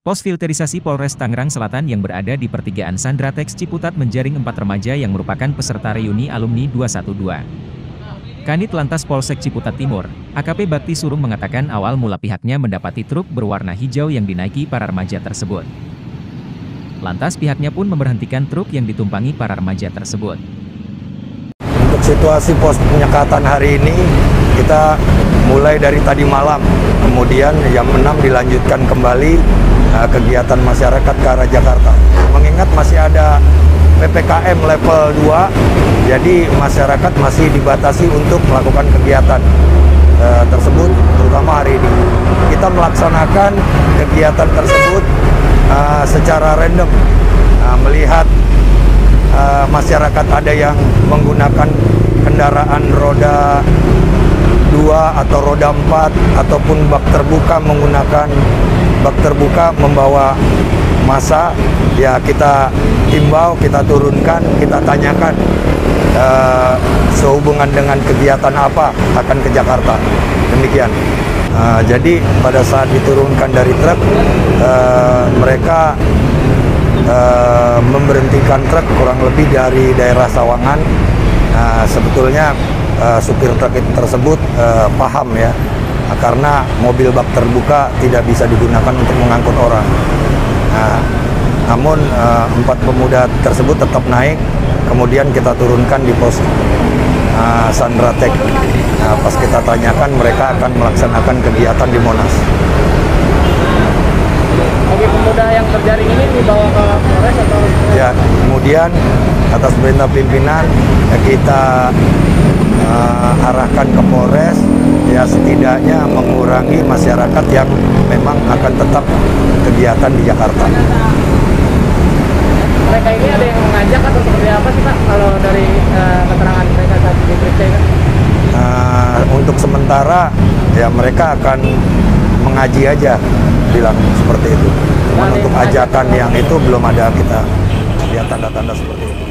Pos filterisasi Polres Tangerang Selatan yang berada di pertigaan Sandratex Ciputat menjaring empat remaja yang merupakan peserta reuni alumni 212. Kanit Lantas Polsek Ciputat Timur, AKP Bakti Surung mengatakan awal mula pihaknya mendapati truk berwarna hijau yang dinaiki para remaja tersebut. Lantas pihaknya pun memberhentikan truk yang ditumpangi para remaja tersebut. Untuk situasi pos penyekatan hari ini, kita mulai dari tadi malam, kemudian jam 6 dilanjutkan kembali uh, kegiatan masyarakat ke arah Jakarta. Mengingat masih ada PPKM level 2, jadi masyarakat masih dibatasi untuk melakukan kegiatan uh, tersebut, terutama hari ini. Kita melaksanakan kegiatan tersebut uh, secara random, uh, melihat uh, masyarakat ada yang menggunakan kendaraan roda dua atau roda empat ataupun bak terbuka menggunakan bak terbuka membawa masa. Ya kita imbau kita turunkan kita tanyakan uh, sehubungan dengan kegiatan apa akan ke Jakarta. Demikian. Uh, jadi pada saat diturunkan dari truk uh, mereka uh, memberhentikan truk kurang lebih dari daerah Sawangan. Uh, sebetulnya uh, supir truk tersebut uh, paham ya karena mobil bak terbuka tidak bisa digunakan untuk mengangkut orang. Nah, namun uh, empat pemuda tersebut tetap naik, kemudian kita turunkan di pos uh, Sandra Tek. Nah, pas kita tanyakan mereka akan melaksanakan kegiatan di Monas. Bagi pemuda yang terjaring ini dibawa ke Polres atau? Ya, kemudian atas perintah pimpinan ya kita uh, arahkan ke Polres ya setidaknya mengurangi masyarakat yang memang akan tetap kegiatan di Jakarta. Mereka ini ada yang mengajak atau seperti apa sih Pak kalau dari uh, keterangan mereka saat diperiksa? Uh, untuk sementara ya mereka akan mengaji aja bilang seperti itu. Cuman untuk ajakan yang itu belum ada kita lihat tanda-tanda seperti itu.